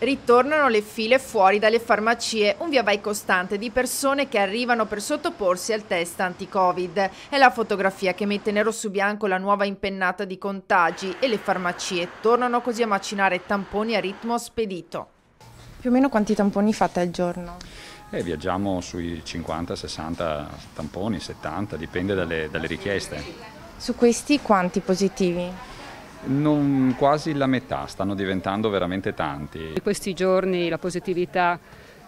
Ritornano le file fuori dalle farmacie, un via vai costante di persone che arrivano per sottoporsi al test anti-Covid. È la fotografia che mette nero su bianco la nuova impennata di contagi e le farmacie tornano così a macinare tamponi a ritmo spedito. Più o meno quanti tamponi fate al giorno? Eh, viaggiamo sui 50-60 tamponi, 70, dipende dalle, dalle richieste. Su questi quanti positivi? Non, quasi la metà, stanno diventando veramente tanti. In questi giorni la positività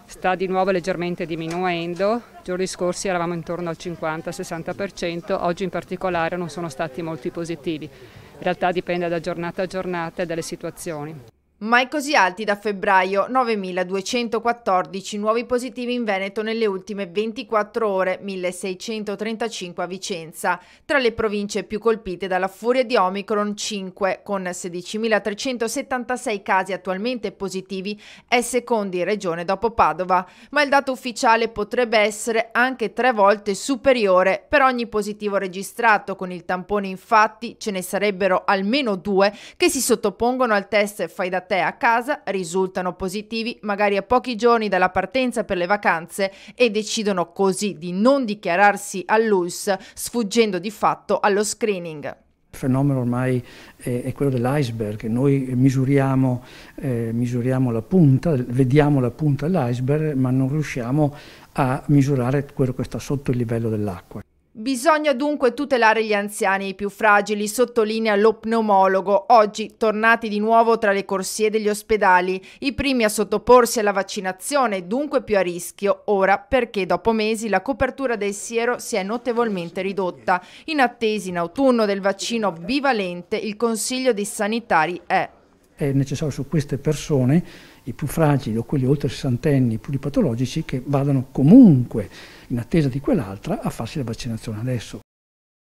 sta di nuovo leggermente diminuendo, I giorni scorsi eravamo intorno al 50-60%, oggi in particolare non sono stati molti positivi. In realtà dipende da giornata a giornata e dalle situazioni. Mai così alti da febbraio, 9.214 nuovi positivi in Veneto nelle ultime 24 ore, 1.635 a Vicenza. Tra le province più colpite dalla furia di Omicron 5, con 16.376 casi attualmente positivi, è secondi regione dopo Padova. Ma il dato ufficiale potrebbe essere anche tre volte superiore. Per ogni positivo registrato con il tampone infatti ce ne sarebbero almeno due che si sottopongono al test fai da te te a casa, risultano positivi magari a pochi giorni dalla partenza per le vacanze e decidono così di non dichiararsi all'ULS, sfuggendo di fatto allo screening. Il fenomeno ormai è, quello dell'iceberg, noi misuriamo, eh, misuriamo, la punta, vediamo la punta dell'iceberg, ma non riusciamo a misurare quello che sta sotto il livello dell'acqua. Bisogna dunque tutelare gli anziani e i più fragili, sottolinea lo pneumologo, oggi tornati di nuovo tra le corsie degli ospedali, i primi a sottoporsi alla vaccinazione, dunque più a rischio, ora perché dopo mesi la copertura del siero si è notevolmente ridotta. In attesa in autunno del vaccino bivalente, il Consiglio dei Sanitari è è necessario su queste persone, i più fragili o quelli oltre 60 anni, i pluripatologici, che vadano comunque in attesa di quell'altra a farsi la vaccinazione adesso.